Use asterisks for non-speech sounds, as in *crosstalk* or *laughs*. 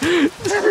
Yeah. *laughs*